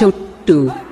Chengdu.